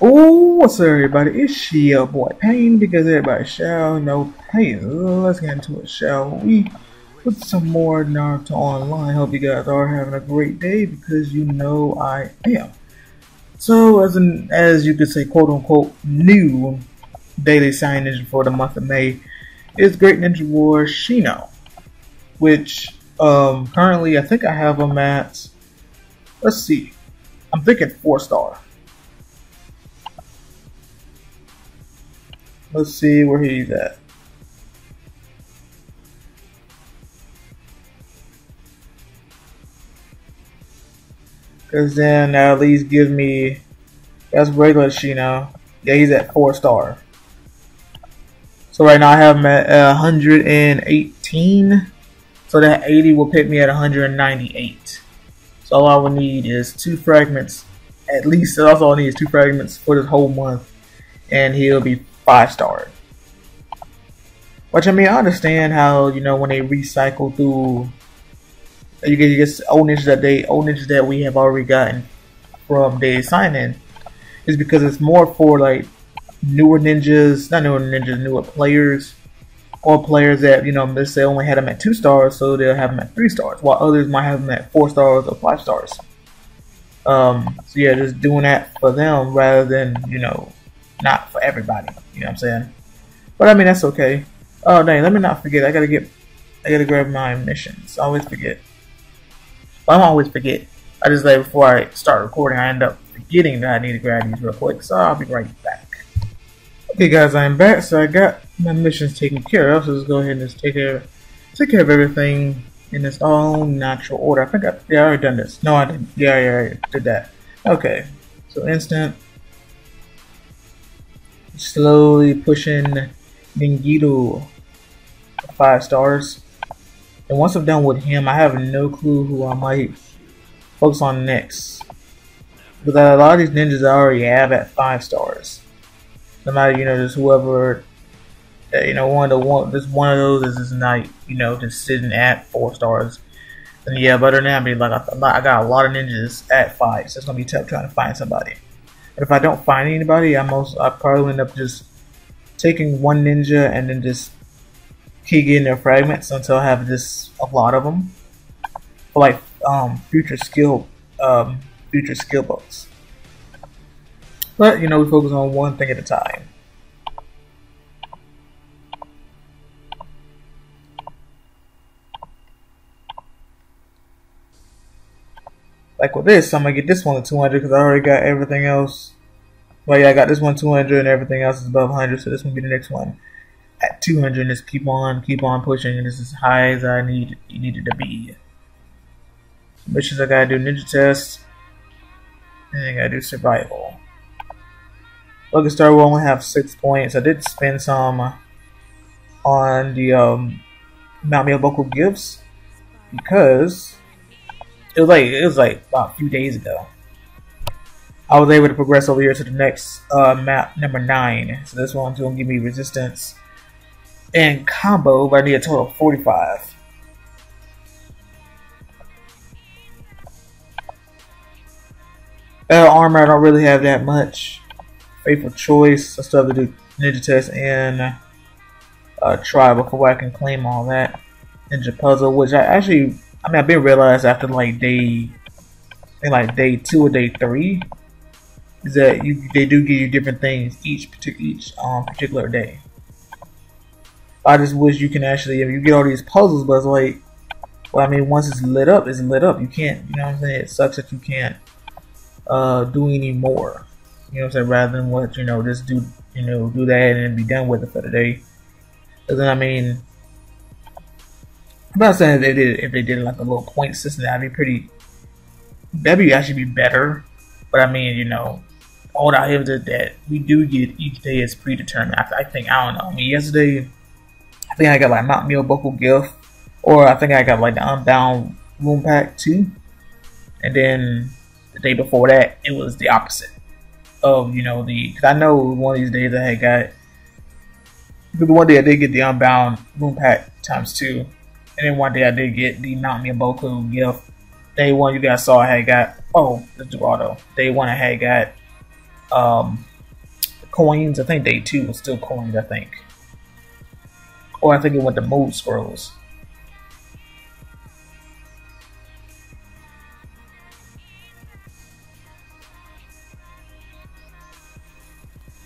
Oh, what's up, everybody? It's your boy Pain because everybody shall know pain. Let's get into it, shall we? With some more Naruto Online. Hope you guys are having a great day because you know I am. So, as an as you could say, quote unquote, new daily signage for the month of May is Great Ninja War Shino, which um, currently I think I have him at. Let's see, I'm thinking four star. Let's see where he's at. Because then that at least gives me. That's regular Shino. Yeah, he's at 4 star. So right now I have him at uh, 118. So that 80 will put me at 198. So all I will need is two fragments. At least that's all I need is two fragments for this whole month. And he'll be five star. Which I mean, I understand how you know when they recycle through, you get old ninjas that they ninjas that we have already gotten from the sign in, is because it's more for like newer ninjas, not newer ninjas, newer players, or players that you know let's say only had them at two stars, so they'll have them at three stars, while others might have them at four stars or five stars. Um, so yeah, just doing that for them rather than you know not for everybody. You know what I'm saying? But I mean, that's okay. Oh, dang, let me not forget. I gotta get, I gotta grab my missions. I always forget. Well, I don't always forget. I just like before I start recording, I end up forgetting that I need to grab these real quick. So I'll be right back. Okay, guys, I'm back. So I got my missions taken care of. So let's go ahead and just take care, take care of everything in its own natural order. I think I, yeah, I already done this. No, I didn't. Yeah, yeah, I did that. Okay, so instant slowly pushing Ningito five stars. And once I'm done with him, I have no clue who I might focus on next. Because a lot of these ninjas I already have at five stars. No matter, you know, just whoever, uh, you know, one of the one, just one of those is just not, you know, just sitting at four stars. And yeah, but than I mean, like, I, I got a lot of ninjas at five, so it's gonna be tough trying to find somebody. If I don't find anybody, I most I probably end up just taking one ninja and then just keying their fragments until I have just a lot of them for like um, future skill um, future skill books. But you know, we focus on one thing at a time. Like with this, I'm gonna get this one to 200 because I already got everything else. Well, yeah, I got this one 200 and everything else is above 100, so this will be the next one at 200. And just keep on, keep on pushing, and this is as high as I need needed to be. Missions I gotta do ninja tests, and I gotta do survival. Lucky Star will only have six points. I did spend some on the um, Mount Myoboku gifts because it was like it was like about a few days ago. I was able to progress over here to the next uh, map, number nine. So this one's gonna give me resistance and combo, but I need a total of 45. Uh, armor, I don't really have that much. Faithful choice, I still have to do ninja test and uh, try before I can claim all that. Ninja puzzle, which I actually I mean, I've been realized after like day, like day two or day three, is that you they do give you different things each particular each um particular day. I just wish you can actually, I mean, you get all these puzzles, but it's like, well, I mean, once it's lit up, it's lit up. You can't, you know what I'm saying? It sucks that you can't uh, do any more. You know what I'm saying? Rather than what, you know, just do, you know, do that and be done with it for the day. Because then, I mean, I'm not saying they did if they did like a little point system, that'd be pretty. That'd be actually be better. But I mean, you know, all that is that we do get each day is predetermined. I, I, think I don't know. I mean, yesterday, I think I got like Mount Myoboku gift, or I think I got like the Unbound Room Pack too. And then the day before that, it was the opposite of you know the. Cause I know one of these days I had got. The one day I did get the Unbound Room Pack times two and then one day I did get the Mount Myoboku gift. Day one you guys saw I had got oh let's. Day one I had got um, coins. I think day two was still coins. I think, or I think it went to mood scrolls.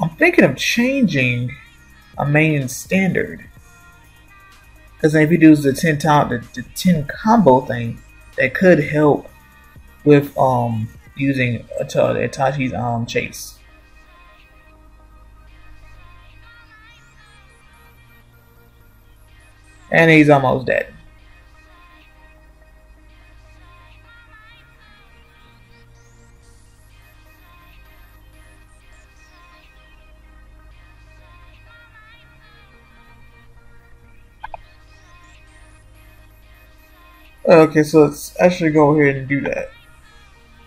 I'm thinking of changing a main standard. Because if you do the 10 time the, the 10 combo thing, that could help with um using Itachi's um chase. And he's almost dead. Okay, so let's actually go ahead and do that.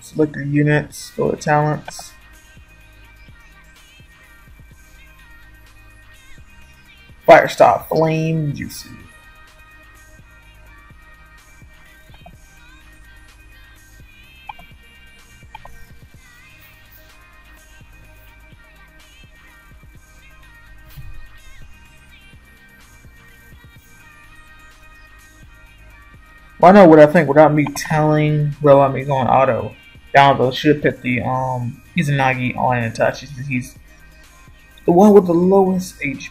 Select your units, go to talents. Fire stop flame juicy. Well, I know what I think without me telling, Well, without me going auto. Down though should put the um Izanagi on and touch. He's the one with the lowest HP.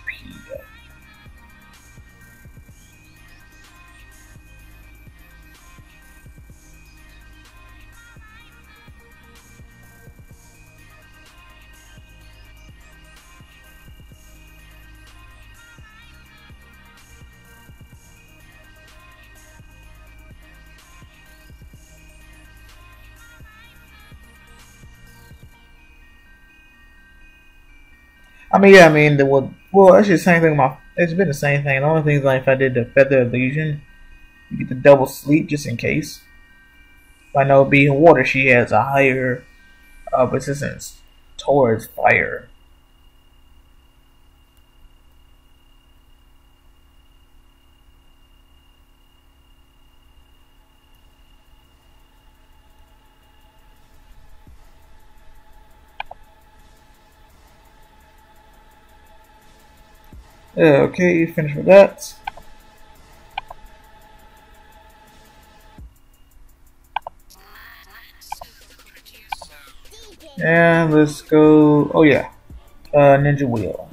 I mean, yeah, I mean, the well, actually, the same thing. My, it's been the same thing. The only thing is like if I did the feather illusion, you get the double sleep just in case. I know being water, she has a higher uh, resistance towards fire. Okay, finish with that. And let's go, oh yeah, uh, Ninja Wheel.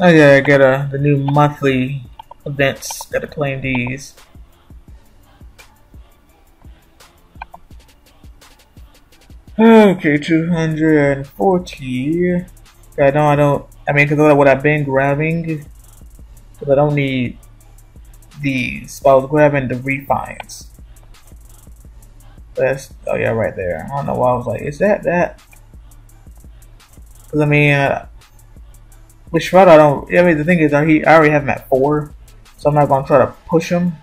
Oh yeah, I got uh, the new monthly events, gotta claim these. Okay, 240. I know I don't, I mean, because of what I've been grabbing, because I don't need these, but I was grabbing the refines. That's, oh yeah, right there. I don't know why I was like, is that that? Because I mean, uh, with Shroud, I don't, I mean, the thing is, I, I already have him at 4, so I'm not going to try to push him.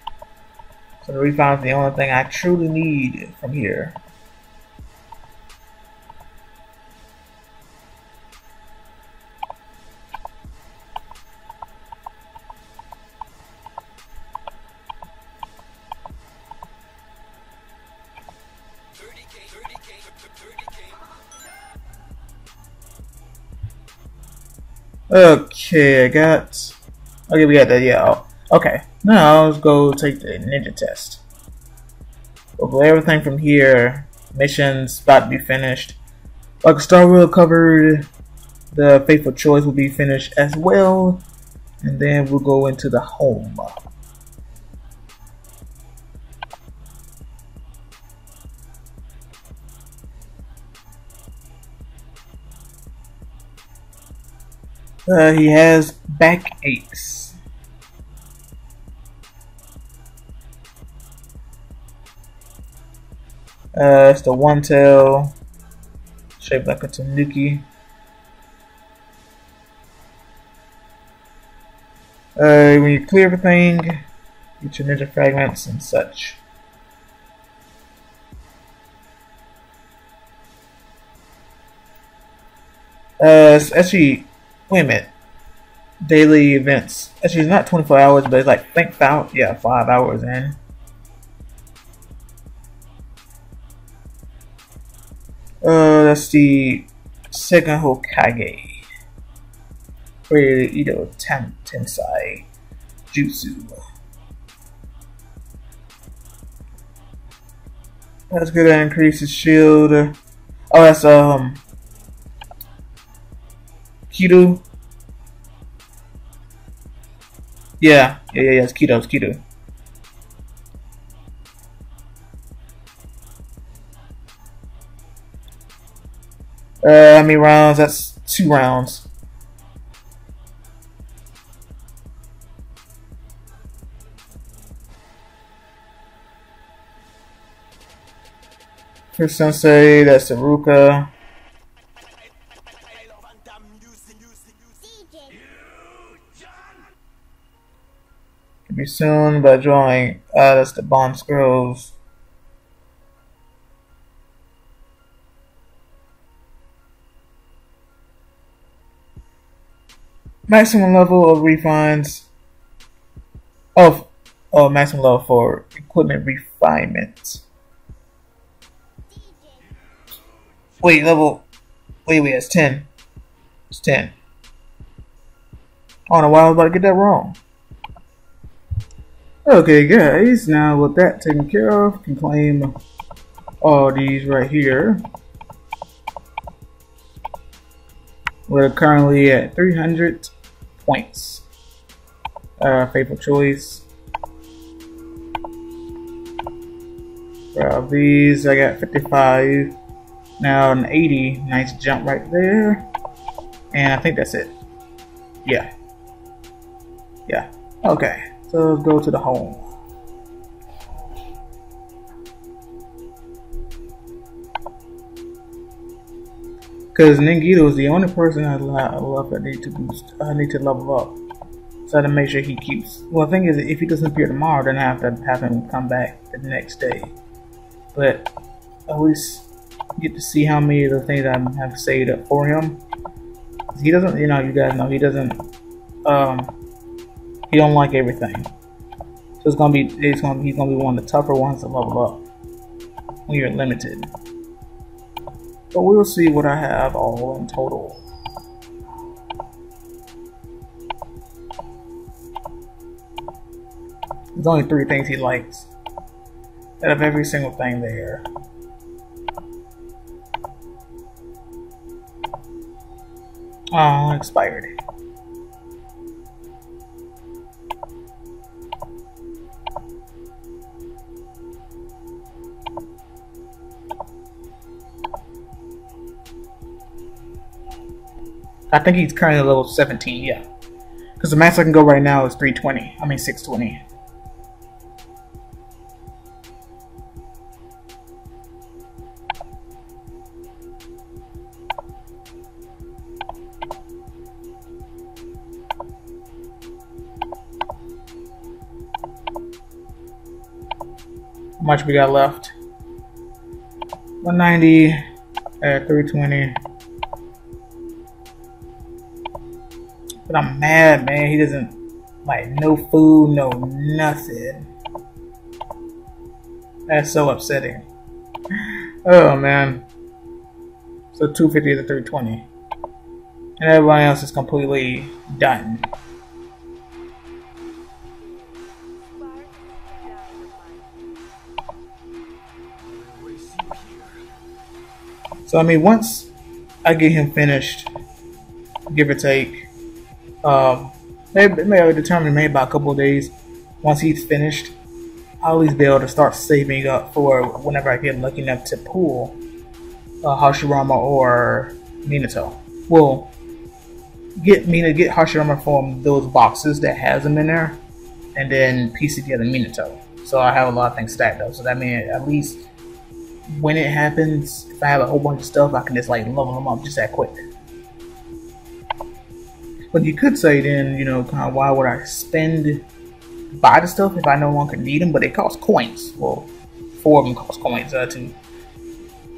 So the refine is the only thing I truly need from here. Okay, I got. Okay, we got that. Yeah. Okay. Now let's go take the ninja test. We'll everything from here. Missions about to be finished. Like Star Wheel covered. The Faithful Choice will be finished as well. And then we'll go into the home. Uh, he has back aches. Uh, it's the one tail, shaped like a tanuki. Uh, when you clear everything, get your ninja fragments and such. Uh, actually, Wait a minute. daily events. Actually, it's not 24 hours, but it's like, think about, yeah, five hours in. Uh, that's the second Hokage. Created Edo Ten Tensei Jutsu. That's good to increase his shield. Oh, that's um Kido. Yeah, yeah, yeah, yeah, it's Kido, it's Kido. Uh, how many rounds? That's two rounds. For Sensei, that's Saruka. Soon by drawing. Uh, that's the Bomb Scrolls. Maximum level of refines. Of oh, maximum level for equipment refinement. Wait, level. Wait, wait, it's 10. It's 10. I don't know why I was about to get that wrong. Okay, guys, now with that taken care of, can claim all these right here. We're currently at 300 points. Uh, favorite choice. Grab these, I got 55. Now an 80, nice jump right there. And I think that's it. Yeah. Yeah. Okay, so go to the home. Because Ningito is the only person I love that need to boost. I need to level up. So I have to make sure he keeps. Well, the thing is, if he doesn't appear tomorrow, then I have to have him come back the next day. But at least get to see how many of the things I have saved up for him. He doesn't, you know, you guys know he doesn't. Um, he don't like everything. So it's gonna be, it's gonna, he's gonna be one of the tougher ones to level up when you're limited. But we'll see what I have all in total. There's only three things he likes. Out of every single thing there. Oh, expired. I think he's currently level 17, yeah. Because the max I can go right now is 320. I mean 620. How much we got left? 190 at 320. But I'm mad, man. He doesn't like no food, no nothing. That's so upsetting. Oh man. So 250 to 320. And everybody else is completely done. So I mean, once I get him finished, give or take, um, maybe maybe determine maybe about a couple of days. Once he's finished, I'll at least be able to start saving up for whenever I get lucky enough to pull uh, Hashirama or Minato. Well, get to get Hashirama from those boxes that has them in there, and then piece together Minato. So I have a lot of things stacked up. So that means at least when it happens, if I have a whole bunch of stuff, I can just like level them up just that quick. But you could say then, you know, kind of why would I spend buy the stuff if I no longer need them? But they cost coins. Well, four of them cost coins uh, to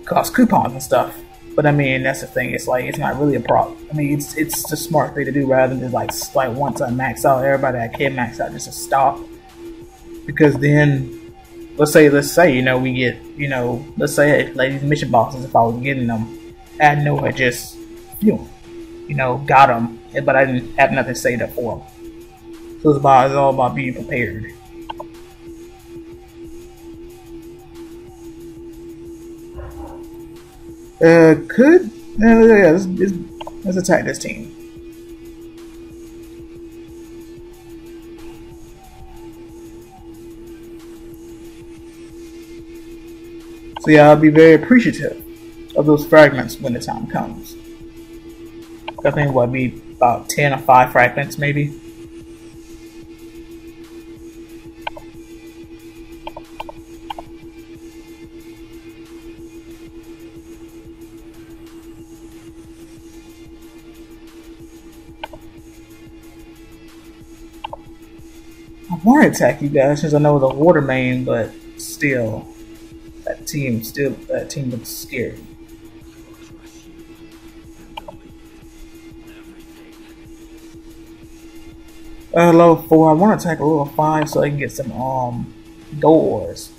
cost coupons and stuff. But I mean, that's the thing. It's like it's not really a problem. I mean, it's it's the smart thing to do rather than just like like once I max out everybody I can max out just to stop. Because then, let's say let's say you know we get you know let's say like these mission boxes if I was getting them, I know I just you you know got them, but I didn't have nothing saved up for them. So it's about it's all about being prepared. Uh, could uh, yeah, let's, let's, let's attack this team. So yeah, I'll be very appreciative of those fragments when the time comes. I think what be about ten or five fragments maybe. I want to attack you guys since I know the water main, but still, that team still that team looks scary. Uh, level four. I want to attack level five so I can get some um doors.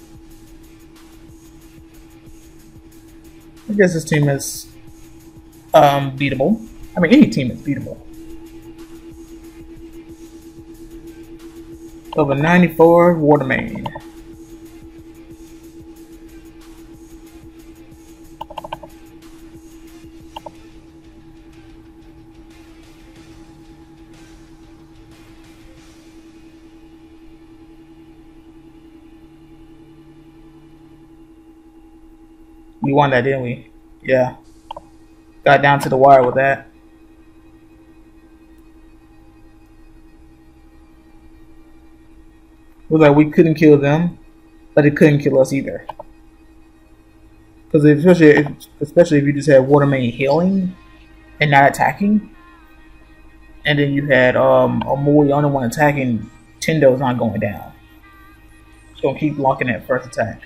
I guess this team is um beatable. I mean, any team is beatable. Over 94 water main. Won that, didn't we? Yeah. Got down to the wire with that. was like we couldn't kill them, but it couldn't kill us either. Because especially if, especially if you just had water main healing and not attacking, and then you had um Omori the only one attacking, Tendo's not going down. It's gonna keep blocking that first attack.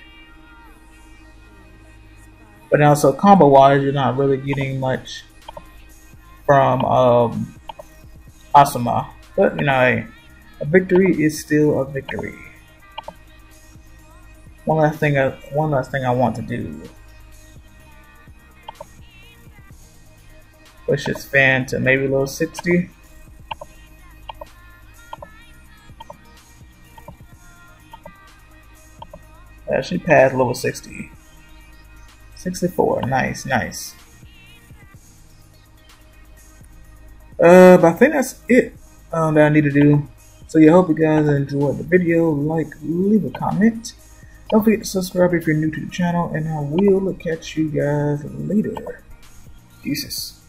But also combo wise, you're not really getting much from um Asuma. But you know, a victory is still a victory. One last thing I, one last thing I want to do. Push this fan to maybe level 60. Actually passed level 60. 64, nice, nice. Uh, but I think that's it um, that I need to do. So yeah, hope you guys enjoyed the video. Like, leave a comment. Don't forget to subscribe if you're new to the channel, and I will catch you guys later. Deuces.